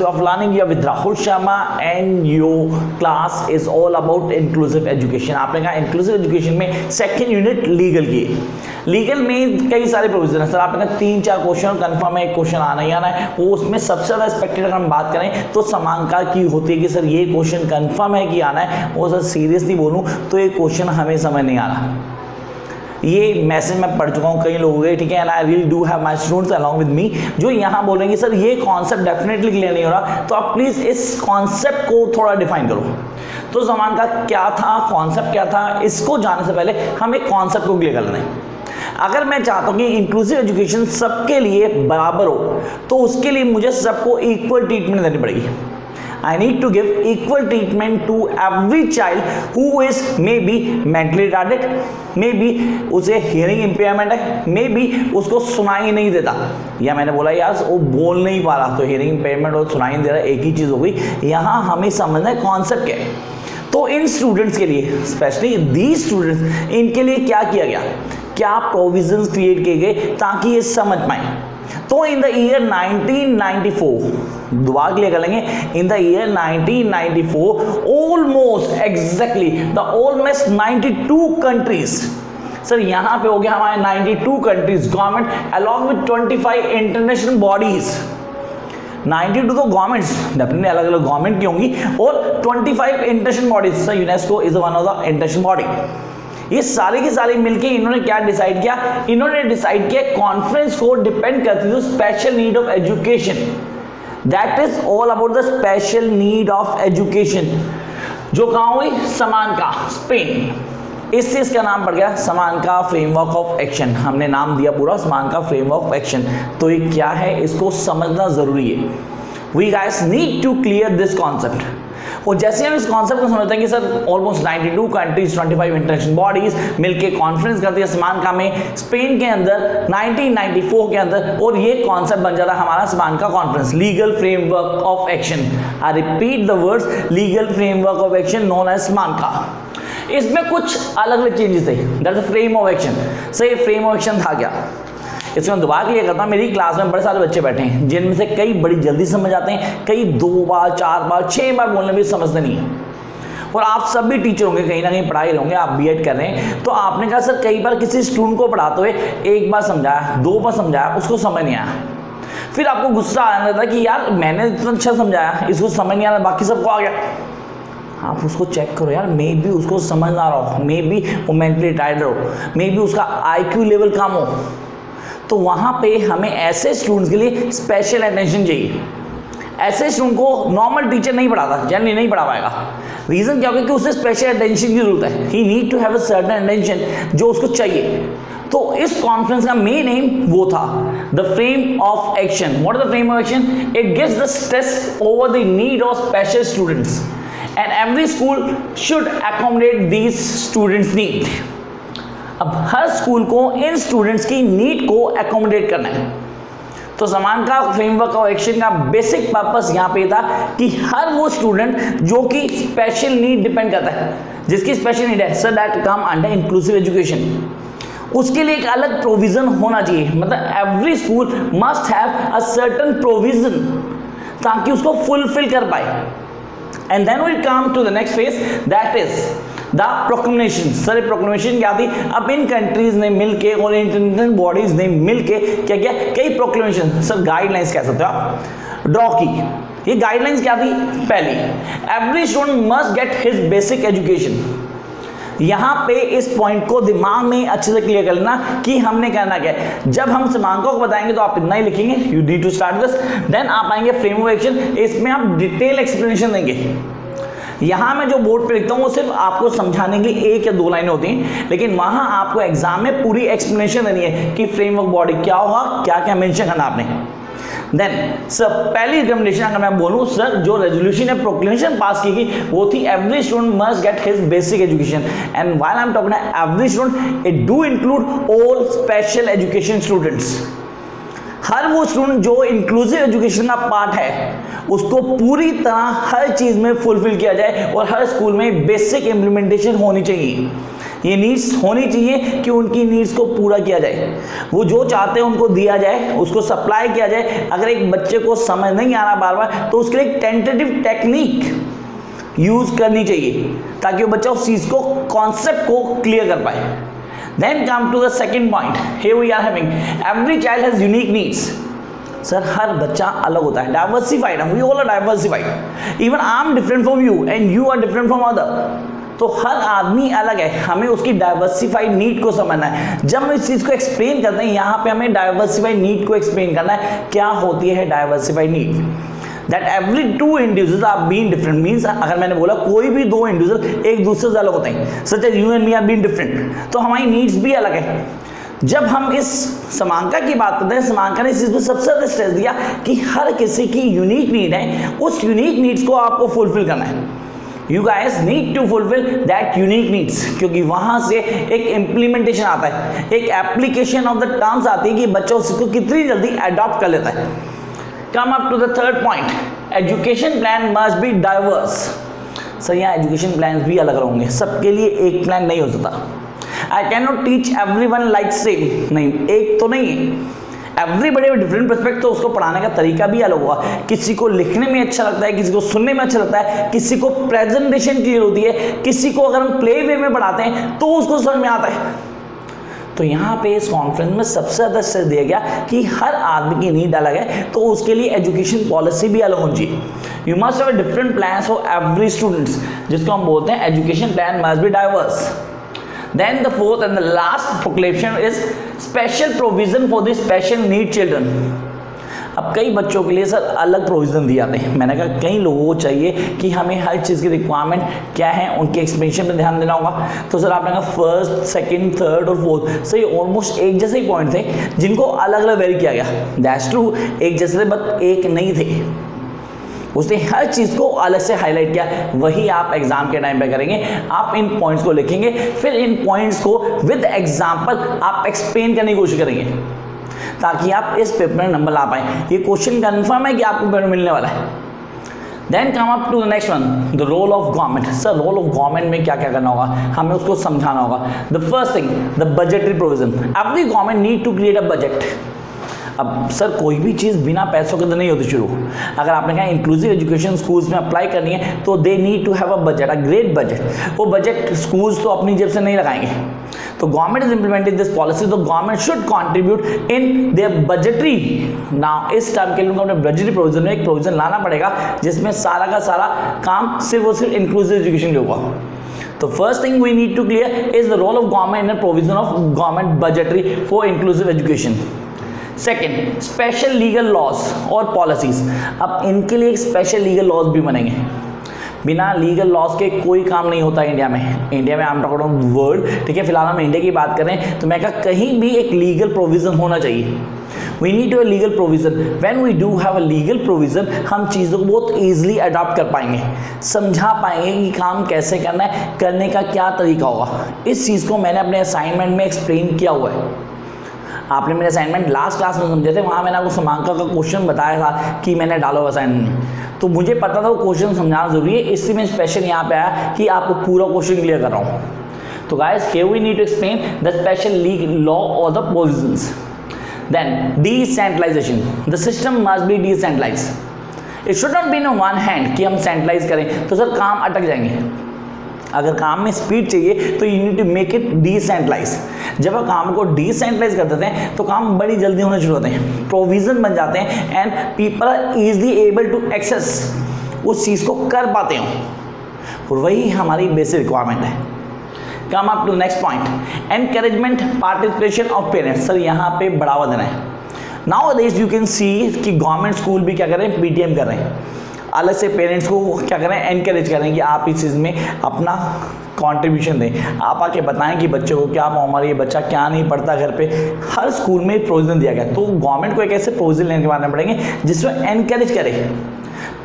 of learning here with Rahul Sharma and your class is all about inclusive education. आपने कहा inclusive education में second unit legal की legal में कई सारे प्रोविज़न है। सर आपने कहा तीन चार क्वेश्चन कंफर्म है, एक क्वेश्चन आना ही आना है। वो उसमें सबसे ज़्यादा एक्सपेक्टेड अगर हम बात करें तो समानता की होती है कि सर ये क्वेश्चन कंफर्म है कि आना है। वो सर सीरियसली बोलूँ तो ये क्वेश्चन हमें समझ नहीं आ रहा ये मैसेज मैं पढ़ चुका हूँ, कई लोगों के ठीक है and I really do have my students along with me जो यहाँ बोलेंगे सर, ये कॉन्सेप्ट डेफिनेटली क्लियर नहीं हो रहा तो आप प्लीज़ इस कॉन्सेप्ट को थोड़ा डिफाइन करो। तो जमान का क्या था कॉन्सेप्ट क्या था, इसको जाने से पहले हम एक कॉन्सेप्ट को क्लियर कर लें। अगर मैं चाहता हूँ कि इंक्लूसिव एजुकेशन सबके लिए बराबर हो तो उसके लिए मुझे सबको इक्वल ट्रीटमेंट देनी पड़ेगी। I need to give equal treatment to every child who is maybe mentally retarded, maybe उसे hearing impairment है, maybe उसको सुनाई नहीं देता। या मैंने बोला यार वो बोल नहीं पा रहा तो hearing impairment और सुनाई नहीं दे रहा एक ही चीज़ हो गई। यहाँ हमें समझना है कॉन्सेप्ट क्या है। तो इन स्टूडेंट्स के लिए स्पेशली दी स्टूडेंट्स इनके लिए क्या किया गया? क्या प्रोविजंस क्रिएट किए गए ताकि ये समझ पाए? तो इन द ईयर 1994 दुआ क्लियर कर लेंगे in the year 1994 almost exactly the almost 92 countries sir यहाँ पे हो गया हमारे 92 countries government along with 25 international bodies 92 तो गवर्नमेंट्स डेफिनेटली अलग अलग गवर्नमेंट की होंगी, और 25 international bodies sir UNESCO is one of the international body ये सारे के सारे मिलके इन्होंने क्या डिसाइड किया? इन्होंने डिसाइड किया कॉन्फ्रेंस को डिपेंड करती थी special need of education that is all about the special need of education जो कहा हुई समान का स्पेन इस चीज़ का नाम पड़ गया, समान का फ्रेमवर्क ऑफ़ एक्शन हमने नाम दिया पूरा, समान का फ्रेमवर्क ऑफ़ एक्शन तो ये क्या है? इसको समझना ज़रूरी है. We guys need to clear this concept और जैसे हम इस कॉन्सेप्ट को समझते हैं कि sir almost 92 countries 25 international bodies मिलके कॉन्फ्रेंस करती है समान का में स्पेन के अंदर 1994 के अंदर, और ये कॉन्सेप्ट बन जाता है हमारा समान का conference legal framework of action I repeat the words legal framework of action known as समान का इसमें कुछ अलग अलग चेंजेस थे दैट्स फ्रेम ऑफ़ एक्शन सही फ्रेम ऑफ़ एक्शन था क्या? इसमें दोबारा क्लियर करता हूँ, मेरी क्लास में बड़े सारे बच्चे बैठे हैं, जिनमें से कई बड़ी जल्दी समझ आते हैं, कई दो बार, चार बार छः बार बोलने में समझते नहीं है। और आप सब भी टीचर होंगे, कहीं ना कहीं पढ़ाई रहे होंगे, आप बीएड कर रहे हैं तो आपने कहा, सर, कई बार किसी स्टूडेंट को पढ़ाते हुए एक बार समझाया, दो बार समझाया, उसको समझ नहीं आया। फिर आपको गुस्सा आ जाता कि, यार, मैंने इतना अच्छा समझाया, इसको समझ नहीं आ रहा, बाकी सबको आ गया। आप उसको चेक करो, यार, मे बी उसको समझ ना रहा हो, मे बी वो मेंटली टायर्ड हो, मे बी उसका आईक्यू लेवल कम हो। तो वहाँ पे हमें ऐसे स्टूडेंट्स के लिए स्पेशल अटेंशन चाहिए। ऐसे स्टूडेंट को नॉर्मल टीचर नहीं पढ़ाता जनरली नहीं पढ़ा पाएगा। रीज़न क्या होगा कि उसे स्पेशल अटेंशन की ज़रूरत है। He need to have a certain attention जो उसको चाहिए। तो इस कॉन्फ्रेंस का मेन एम वो था। The frame of action is the frame of action it gives the stress over the need of special students and every school should accommodate these students need अब हर स्कूल को इन students की need को accommodate करना है। तो समान का फ्रेमवर्क ऑफ़ एक्शन का बेसिक पर्पस यहाँ पे था कि हर वो स्टूडेंट जो कि स्पेशल नीड डिपेंड करता है। जिसकी स्पेशल नीड है sir that come under inclusive education उसके लिए एक अलग प्रोविज़न होना चाहिए। मतलब every school must have a certain provision ताकि उसको फुलफिल कर पाए। And then will come to the next phase that is the proclamation sir proclamation क्या थी? अब इन कंट्रीज़ ने मिलके और इंटरनेशनल बॉडीज ने मिलके क्या किया? कई प्रोक्लेमेशन सर गाइडलाइंस कह सकते हो आप? ड्रॉ की। ये गाइडलाइंस क्या थी? पहली every student must get his basic education यहाँ पे इस पॉइंट को दिमाग में अच्छे से क्लियर कर लेना कि हमने कहना क्या है। जब हम समांकों को बताएँगे तो आप इतना ही लिखेंगे। You need to start this then आप आएँगे फ्रेम ऑफ़ एक्शन इसमें आप डिटेल एक्सप्लेनेशन देंगे। यहाँ मैं जो बोर्ड पे लिखता हूँ, वो सिर्फ़ आपको समझाने के लिए एक या दो लाइनें होती हैं, लेकिन वहाँ आपको एग्ज़ाम में पूरी एक्सप्लेनेशन देनी है कि फ्रेमवर्क बॉडी क्या होगा क्या क्या मेंशन करना आपने। देन सर पहली रिकमेंडेशन अगर मैं बोलूँ सर जो रेजोल्यूशन है प्रोक्लेमेशन पास की गई वो थी every student must get his basic education and while I am talking every student it do include all special education students हर वो स्टूडेंट जो इंक्लूसिव एजुकेशन का पार्ट है, उसको पूरी तरह हर चीज़ में फुलफिल किया जाए और हर स्कूल में बेसिक इम्प्लीमेंटेशन होनी चाहिए। ये नीड्स होनी चाहिए कि उनकी नीड्स को पूरा किया जाए। वो जो चाहते हैं उनको दिया जाए, उसको सप्लाई किया जाए। अगर एक बच्चे को समझ नहीं आ रहा बार बार तो उसके लिए टेंटेटिव टेक्निक यूज़ करनी चाहिए, ताकि वो बच्चा उस चीज़ को कॉन्सेप्ट को क्लियर कर पाए। Then come to the second point here we are having every child has unique needs sir हर बच्चा अलग होता है diversified we all are diversified even I am different from you and you are different from other तो हर आदमी अलग है, हमें उसकी डाइवर्सिफाइड नीड को समझना है। जब हम इस चीज़ को एक्सप्लेन करते हैं, यहाँ पे हमें डाइवर्सिफाइड नीड को एक्सप्लेन करना है, क्या होती है diversified need that every two individuals are been different means अगर मैंने बोला कोई भी दो इंडिविजुअल एक दूसरे से अलग होते हैं such as you and me are been different तो हमारी नीड्स भी अलग है। जब हम इस समांका की बात करते हैं, समांका ने इस चीज़ पर सबसे ज़्यादा स्ट्रेस दिया कि हर किसी की यूनिक नीड है, उस यूनिक नीड्स को आपको फुलफिल करना है। You guys need to fulfil that unique needs क्योंकि वहाँ से एक इंप्लीमेंटेशन आता है। एक एप्लीकेशन ऑफ़ द टर्म्स आती है कि बच्चा उसको कितनी जल्दी अडॉप्ट कर लेता है। Come up to the third point education plan must be diverse sir यहाँ एजुकेशन प्लान भी अलग होंगे। सबके लिए एक प्लान नहीं हो सकता। I cannot teach everyone like same नहीं, एक तो नहीं है। एवरीबडी में डिफरेंट परस्पेक्ट तो उसको पढ़ाने का तरीका भी अलग होगा। किसी को लिखने में अच्छा लगता है, किसी को सुनने में अच्छा लगता है, किसी को प्रेजेंटेशन क्लियर होती है, किसी को अगर हम प्ले वे में पढ़ाते हैं तो उसको समझ में आता है। तो यहाँ पे इस कॉन्फ्रेंस में सबसे ज़्यादा स्ट्रेस दिया गया कि हर आदमी की नीड अलग है तो उसके लिए एजुकेशन पॉलिसी भी अलग होनी चाहिए। You must have different plan for every students जिसको हम बोलते हैं education plan must be diverse then the fourth and the last proclamation is special provision for the special need children. अब कई बच्चों के लिए सर अलग प्रोविज़न दिए जाते हैं। मैंने कहा, कई लोगों को चाहिए कि हमें हर चीज़ की रिक्वायरमेंट क्या है, उनके एक्सपेंशन पर ध्यान देना होगा। तो सर आपने कहा फ़र्स्ट सेकेंड थर्ड और फोर्थ सर ये ऑलमोस्ट एक जैसे ही पॉइंट थे, जिनको अलग अलग वेरी किया गया। दैट्स ट्रू एक जैसे थे बट एक नहीं थे। उसने हर चीज़ को अलग से हाईलाइट किया। वही आप एग्ज़ाम के टाइम पे करेंगे। आप इन पॉइंट्स को लिखेंगे, फिर इन पॉइंट्स को विद एग्ज़ाम्पल आप एक्सप्लेन करने की कोशिश करेंगे। ताकि आप इस पेपर में नंबर ला पाए। ये क्वेश्चन कन्फर्म है कि आपको पेपर मिलने वाला है। Then come up to the next one the role of government sir role of government में क्या क्या करना होगा? हमें उसको समझाना होगा। The first thing the budgetary provision every government need to create a budget अब सर, कोई भी चीज़ बिना पैसों के तो नहीं होती शुरू। अगर आपने कहा इंक्लूसिव एजुकेशन स्कूल्स में अप्लाई करनी है तो they need to have a budget a great budget वो बजट स्कूल्स तो अपनी जेब से नहीं लगाएँगे। तो government is implementing this policy तो government should contribute in their budgetary now इस टाइम के लिए उनको अपने बजटरी प्रोविज़न में एक प्रोविज़न लाना पड़ेगा, जिसमें सारा का सारा काम सिर्फ़ और सिर्फ़ इंक्लूसिव एजुकेशन के होगा। तो first thing we need to clear is the role of government in provision of government budgetary for inclusive education second special legal laws और पॉलिसीज़ अब इनके लिए एक स्पेशल लीगल लॉज भी बनेंगे. बिना लीगल लॉज के कोई काम नहीं होता इंडिया में. इंडिया में आम टॉक वर्ल्ड ठीक है, फ़िलहाल हम इंडिया की बात करें तो मैं कहा कहीं भी एक लीगल प्रोविज़न होना चाहिए. We need to legal provision when we do have a legal provision हम चीज़ों को बहुत ईजिली अडॉप्ट कर पाएँगे. समझा पाएँगे कि काम कैसे करना है, करने का क्या तरीका होगा. इस चीज़ को मैंने अपने असाइनमेंट में एक्सप्लेन किया हुआ है. आपने मेरे असाइनमेंट लास्ट क्लास में समझे थे, वहाँ मैंने आपको समांका का क्वेश्चन बताया था कि मैंने डालो असाइनमेंट में तो मुझे पता था वो क्वेश्चन समझाना ज़रूरी है इसलिए मैं स्पेशल यहाँ पे आया कि आपको पूरा क्वेश्चन क्लियर कर रहा हूँ। तो guys here we need to explain the special legal law or the provisions then, decentralization. The system must be decentralized. It should not be in one hand कि हम सेंट्रलाइज करें तो सर काम अटक जाएँगे। अगर काम में स्पीड चाहिए तो you need to make it decentralise जब आप काम को डिसेंट्रलाइज कर देते हैं तो काम बड़ी जल्दी होने शुरू होते हैं। प्रोविज़न बन जाते हैं and people are easily able to access उस चीज़ को कर पाते हो। और वही हमारी बेसिक रिक्वायरमेंट है। Come up to next point encouragement participation of parents sir यहाँ पे बढ़ावा देना है। नाउ यू कैन सी कि गवर्नमेंट स्कूल भी क्या कर रहे हैं? पीटीएम कर रहे हैं। अलग से पेरेंट्स को क्या करें एनकरेज करें कि आप इस चीज़ में अपना कंट्रीब्यूशन दें। आप आके बताएँ कि बच्चे को क्या हमारा ये बच्चा क्या नहीं पढ़ता घर पे। हर स्कूल में प्रोविज़न दिया गया। तो गवर्नमेंट को एक ऐसे प्रोविज़न लेने के बारे में पड़ेंगे जिसमें एनकरेज करे।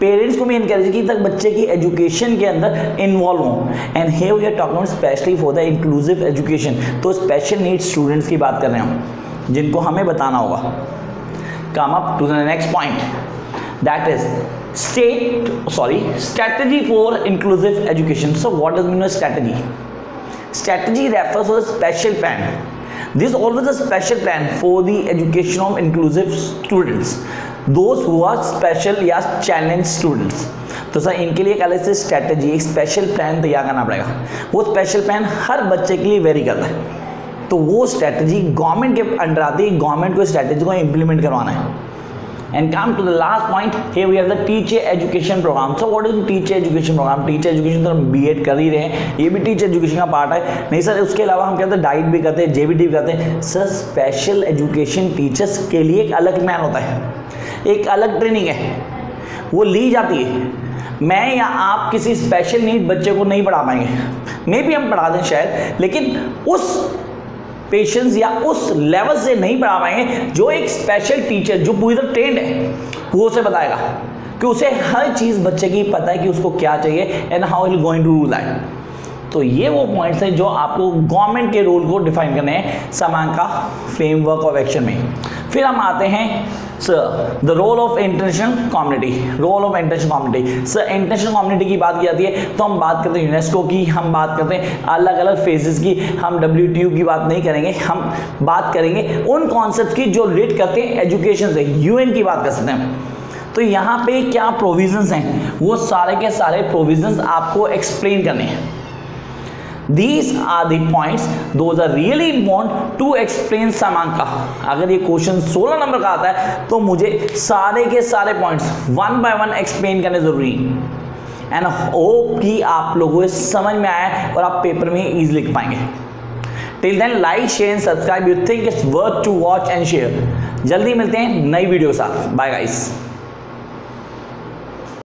पेरेंट्स को भी इनकरेज की तक बच्चे की एजुकेशन के अंदर इन्वॉल्व हो। And here we are talking specially for the inclusive education तो स्पेशल नीड स्टूडेंट्स की बात कर रहे हम, जिनको हमें बताना होगा। Come up to the next point that is state sorry strategy for inclusive education so what does mean by strategy strategy refers to a special plan this is always a special plan for the education of inclusive students those who are special या challenge students तो sir इनके लिए एक अलग से strategy एक special plan तैयार करना पड़ेगा वो स्पेशल प्लान हर बच्चे के लिए वेरी करता है तो वो स्ट्रैटेजी गवर्नमेंट के अंडर आती है गवर्नमेंट को स्ट्रैटेजी को इम्प्लीमेंट करवाना है and come to the last point, here we have the teacher education program. So, what is the teacher education program? Teacher education तो हम बीएड कर ही रहे हैं। ये भी टीचर एजुकेशन का पार्ट है। नहीं सर उसके अलावा हम कहते हैं? डाइट भी करते हैं जेबीटी भी करते हैं। सर स्पेशल एजुकेशन टीचर्स के लिए एक अलग मैन होता है। एक अलग ट्रेनिंग है। वो ली जाती है। मैं या आप किसी स्पेशल नीड बच्चे को नहीं पढ़ा पाएँगे। मे भी हम पढ़ा दें शायद, लेकिन उस पेशेंस या उस लेवल से नहीं पढ़ा पाएँगे जो एक स्पेशल टीचर जो पूरी तरह ट्रेंड है, वो उसे बताएगा कि उसे हर चीज़ बच्चे की पता है कि उसको क्या चाहिए and how I'll going to do that तो ये वो पॉइंट्स हैं जो आपको गवर्नमेंट के रोल को डिफाइन करने हैं समान का फ्रेमवर्क ऑफ़ एक्शन में। फिर हम आते हैं sir the role of international community role of international community sir international community की बात की जाती है तो हम बात करते हैं यूनेस्को की, हम बात करते हैं अलग अलग फेजेस की, हम डब्ल्यूटीओ की बात नहीं करेंगे, हम बात करेंगे उन कॉन्सेप्ट की जो रिलेट करते हैं एजुकेशन से यूएन की बात कर सकते हैं। तो यहाँ पे क्या प्रोविजंस हैं? वो सारे के सारे प्रोविजंस आपको एक्सप्लेन करने हैं। These are the points. Those are really important to explain समांका अगर ये क्वेश्चन 16 नंबर का आता है तो मुझे सारे के सारे points one by one explain करने ज़रूरी एंड होप कि आप लोगों को समझ में आया और आप पेपर में इज़ लिख पाएँगे। Till then like share and subscribe you think it's worth to watch and share जल्दी मिलते हैं नई वीडियो के साथ। Bye guys